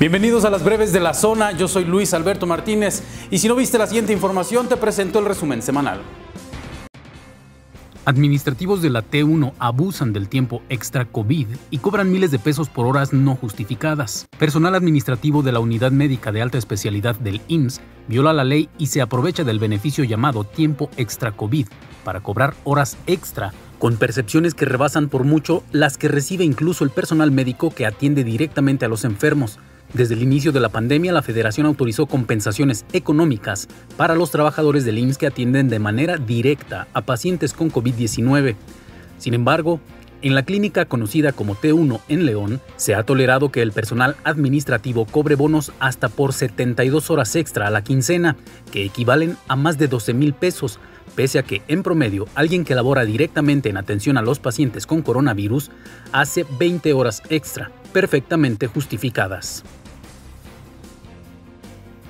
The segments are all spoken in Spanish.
Bienvenidos a las breves de la zona, yo soy Luis Alberto Martínez y si no viste la siguiente información te presento el resumen semanal. Administrativos de la T1 abusan del tiempo extra COVID y cobran miles de pesos por horas no justificadas. Personal administrativo de la Unidad Médica de Alta Especialidad del IMSS viola la ley y se aprovecha del beneficio llamado tiempo extra COVID para cobrar horas extra con percepciones que rebasan por mucho las que recibe incluso el personal médico que atiende directamente a los enfermos desde el inicio de la pandemia, la Federación autorizó compensaciones económicas para los trabajadores del IMSS que atienden de manera directa a pacientes con COVID-19. Sin embargo, en la clínica conocida como T1 en León, se ha tolerado que el personal administrativo cobre bonos hasta por 72 horas extra a la quincena, que equivalen a más de 12 mil pesos, pese a que, en promedio, alguien que labora directamente en atención a los pacientes con coronavirus hace 20 horas extra, perfectamente justificadas.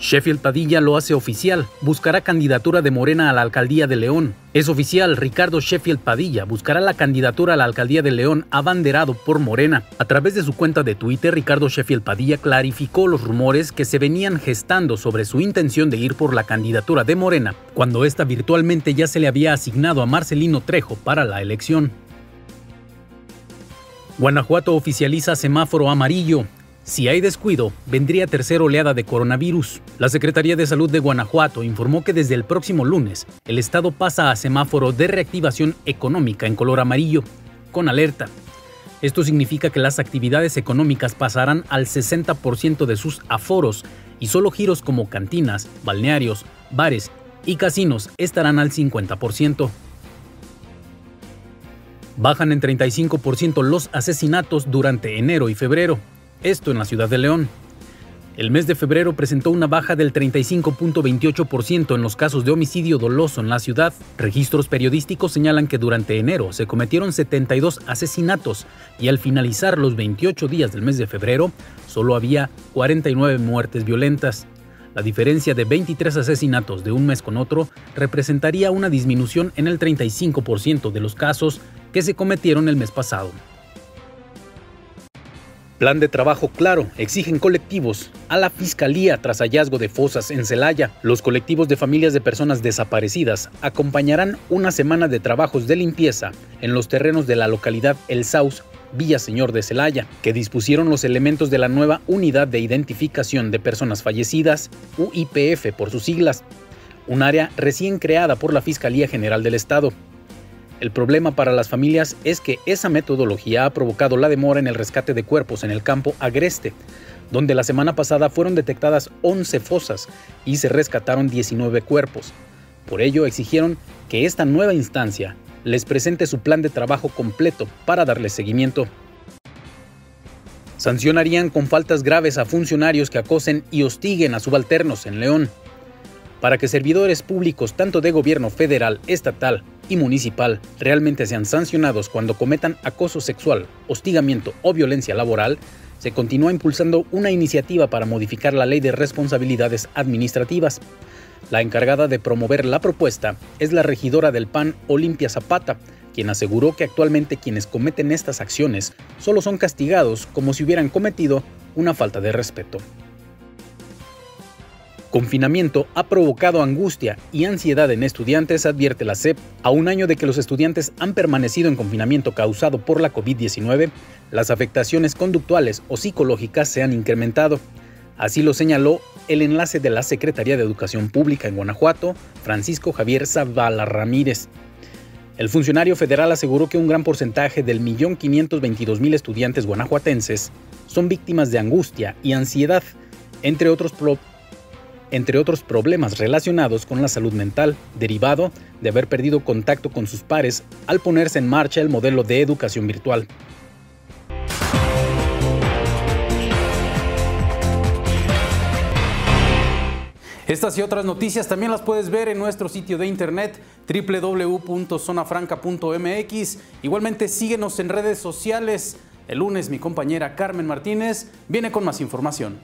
Sheffield Padilla lo hace oficial, buscará candidatura de Morena a la alcaldía de León. Es oficial, Ricardo Sheffield Padilla buscará la candidatura a la alcaldía de León abanderado por Morena. A través de su cuenta de Twitter, Ricardo Sheffield Padilla clarificó los rumores que se venían gestando sobre su intención de ir por la candidatura de Morena, cuando esta virtualmente ya se le había asignado a Marcelino Trejo para la elección. Guanajuato oficializa semáforo amarillo. Si hay descuido, vendría tercera oleada de coronavirus. La Secretaría de Salud de Guanajuato informó que desde el próximo lunes, el estado pasa a semáforo de reactivación económica en color amarillo, con alerta. Esto significa que las actividades económicas pasarán al 60% de sus aforos y solo giros como cantinas, balnearios, bares y casinos estarán al 50%. Bajan en 35% los asesinatos durante enero y febrero esto en la ciudad de León. El mes de febrero presentó una baja del 35.28% en los casos de homicidio doloso en la ciudad. Registros periodísticos señalan que durante enero se cometieron 72 asesinatos y al finalizar los 28 días del mes de febrero solo había 49 muertes violentas. La diferencia de 23 asesinatos de un mes con otro representaría una disminución en el 35% de los casos que se cometieron el mes pasado. Plan de trabajo claro, exigen colectivos a la fiscalía tras hallazgo de fosas en Celaya. Los colectivos de familias de personas desaparecidas acompañarán una semana de trabajos de limpieza en los terrenos de la localidad El Saus, Villa Señor de Celaya, que dispusieron los elementos de la nueva Unidad de Identificación de Personas Fallecidas, UIPF por sus siglas, un área recién creada por la Fiscalía General del Estado. El problema para las familias es que esa metodología ha provocado la demora en el rescate de cuerpos en el campo agreste, donde la semana pasada fueron detectadas 11 fosas y se rescataron 19 cuerpos. Por ello exigieron que esta nueva instancia les presente su plan de trabajo completo para darle seguimiento. Sancionarían con faltas graves a funcionarios que acosen y hostiguen a subalternos en León. Para que servidores públicos tanto de gobierno federal, estatal y municipal realmente sean sancionados cuando cometan acoso sexual, hostigamiento o violencia laboral, se continúa impulsando una iniciativa para modificar la ley de responsabilidades administrativas. La encargada de promover la propuesta es la regidora del PAN Olimpia Zapata, quien aseguró que actualmente quienes cometen estas acciones solo son castigados como si hubieran cometido una falta de respeto. Confinamiento ha provocado angustia y ansiedad en estudiantes, advierte la SEP. A un año de que los estudiantes han permanecido en confinamiento causado por la COVID-19, las afectaciones conductuales o psicológicas se han incrementado. Así lo señaló el enlace de la Secretaría de Educación Pública en Guanajuato, Francisco Javier Zavala Ramírez. El funcionario federal aseguró que un gran porcentaje del 1.522.000 estudiantes guanajuatenses son víctimas de angustia y ansiedad, entre otros entre otros problemas relacionados con la salud mental, derivado de haber perdido contacto con sus pares al ponerse en marcha el modelo de educación virtual. Estas y otras noticias también las puedes ver en nuestro sitio de internet www.zonafranca.mx. Igualmente síguenos en redes sociales. El lunes mi compañera Carmen Martínez viene con más información.